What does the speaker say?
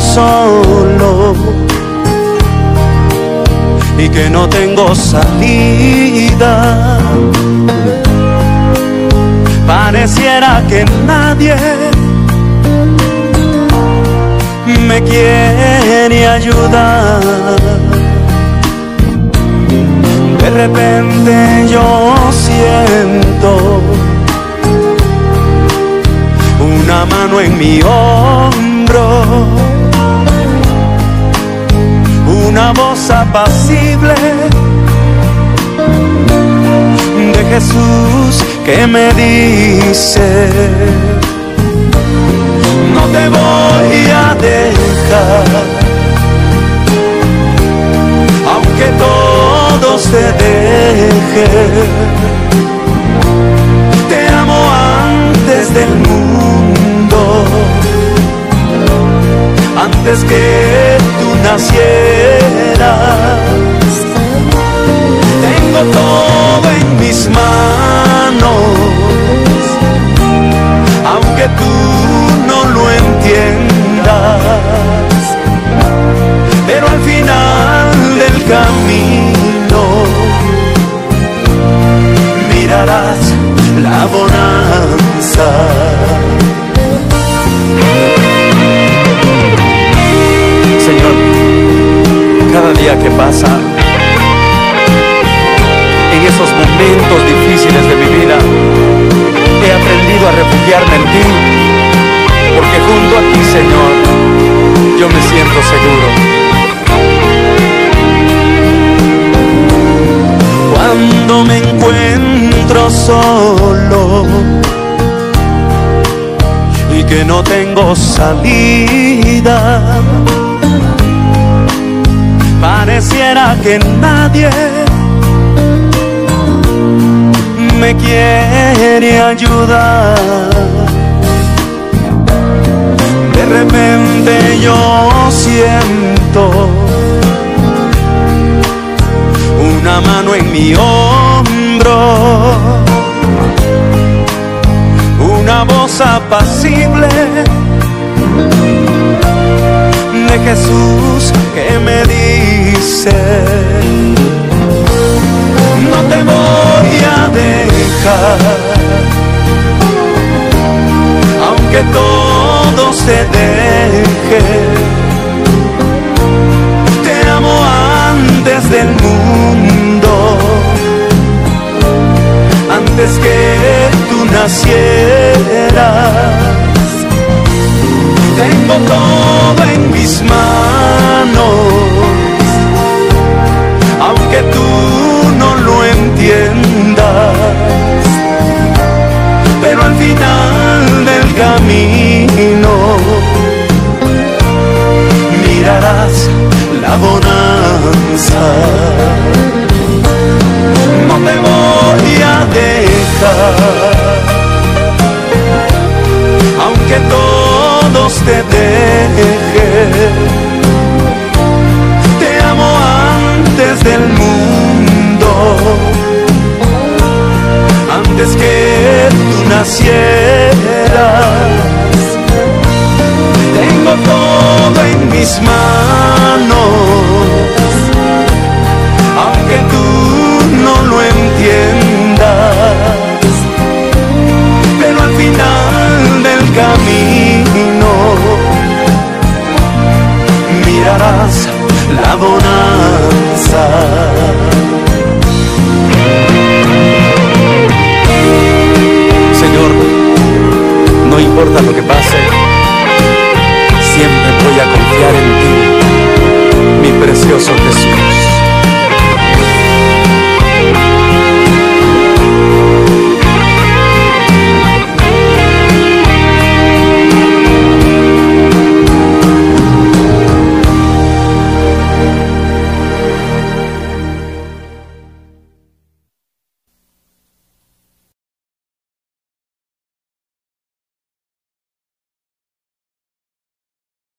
solo y que no tengo salida. Pareciera que nadie me quiere ayudar. De repente yo siento una mano en mi hombro, una voz apacible de Jesús que me dice, no te voy a dejar, aunque todos te dejen, te amo antes del mundo, antes que la. Señor, cada día que pasa, en esos momentos difíciles de mi vida, he aprendido a refugiarme en ti, porque junto a ti, Señor, yo me siento seguro. Cuando me encuentro solo que no tengo salida, pareciera que nadie me quiere ayudar. De repente yo siento una mano en mi hombro, una voz apacible de Jesús que me dice, no te voy a dejar, aunque todos te dejen, te amo antes del mundo, antes que tú nacieras. Todo en mis manos, aunque tú no lo entiendas, pero al final del camino mirarás la bonanza. Te dejen. Te amo antes del mundo, antes que tú nacieras. Tengo todo en mis manos